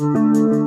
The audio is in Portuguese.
Música